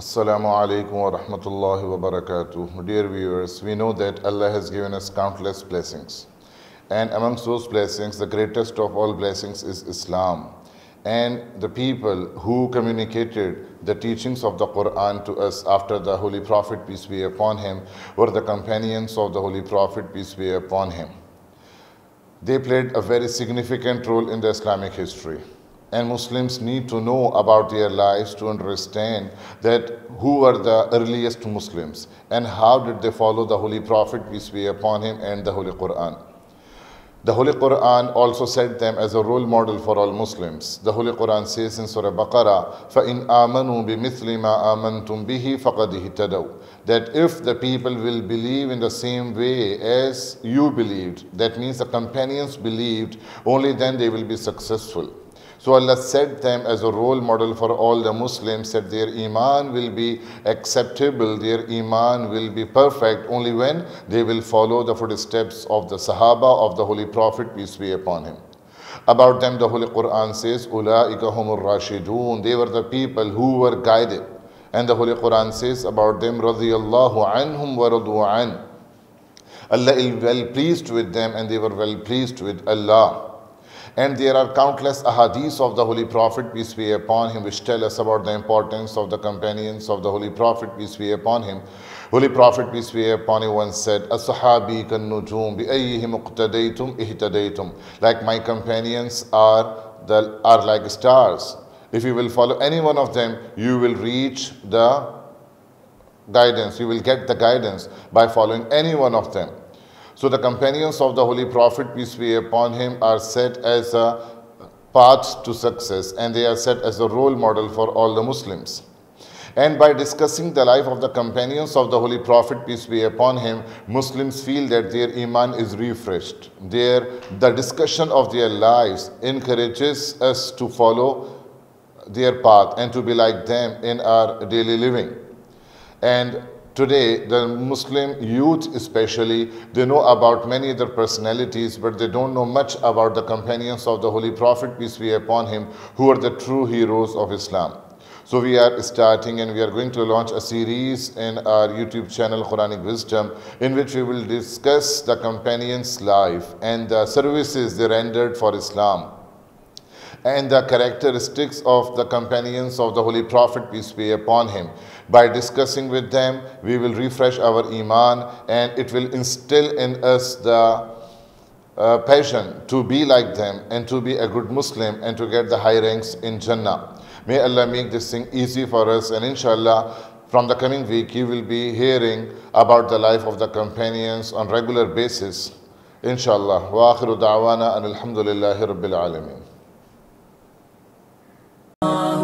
Assalamu alaikum wa rahmatullahi wa barakatuh. Dear viewers, we know that Allah has given us countless blessings. And amongst those blessings, the greatest of all blessings is Islam. And the people who communicated the teachings of the Quran to us after the Holy Prophet, peace be upon him, were the companions of the Holy Prophet, peace be upon him. They played a very significant role in the Islamic history And Muslims need to know about their lives to understand that who were the earliest Muslims and how did they follow the Holy Prophet, peace be upon him, and the Holy Quran. The Holy Quran also set them as a role model for all Muslims. The Holy Quran says in Surah Baqarah, فَإِنْ آمَنُوا بِمِثْلِ مَا آمَنْتُمْ بِهِ فَقَدْ اهْتَدَوْا That if the people will believe in the same way as you believed, that means the companions believed, only then they will be successful. So Allah set them as a role model for all the Muslims that their iman will be acceptable, their iman will be perfect only when they will follow the footsteps of the Sahaba of the Holy Prophet, peace be upon him. About them, the Holy Quran says, Ula'ika humur rashidun. They were the people who were guided. And the Holy Quran says about them, radiyallahu anhum wa. Allah is well pleased with them and they were well pleased with Allah. And there are countless ahadith of the Holy Prophet, peace be upon him, which tell us about the importance of the companions of the Holy Prophet, peace be upon him. Holy Prophet, peace be upon him, once said, As-sahabi kan nujum bi ayyihim uqtadaytum ihtadaytum. Like my companions are, the, are like stars. If you will follow any one of them, you will reach the guidance. You will get the guidance by following any one of them. So the companions of the Holy Prophet, peace be upon him, are set as a path to success and they are set as a role model for all the Muslims. And by discussing the life of the companions of the Holy Prophet, peace be upon him, Muslims feel that their iman is refreshed. Their, the discussion of their lives encourages us to follow their path and to be like them in our daily living. And Today, the Muslim youth especially, they know about many other personalities, but they don't know much about the companions of the Holy Prophet, peace be upon him, who are the true heroes of Islam. So we are starting and we are going to launch a series in our YouTube channel, Quranic Wisdom, in which we will discuss the companions' life and the services they rendered for Islam and the characteristics of the companions of the Holy Prophet, peace be upon him. By discussing with them, we will refresh our Iman and it will instill in us the uh, passion to be like them and to be a good Muslim and to get the high ranks in Jannah. May Allah make this thing easy for us and inshallah from the coming week you will be hearing about the life of the companions on regular basis. Inshallah. Wa akhiru da'wana and alhamdulillahi rabbil alameen. Oh.